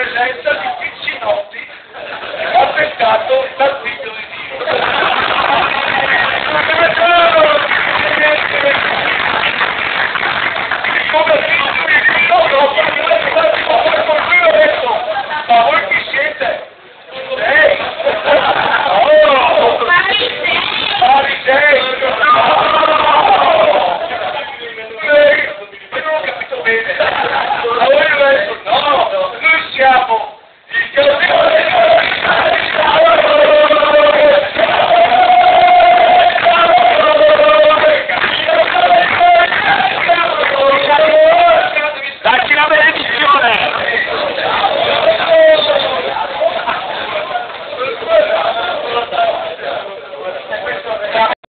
bellezza di piccinoti, ho pensato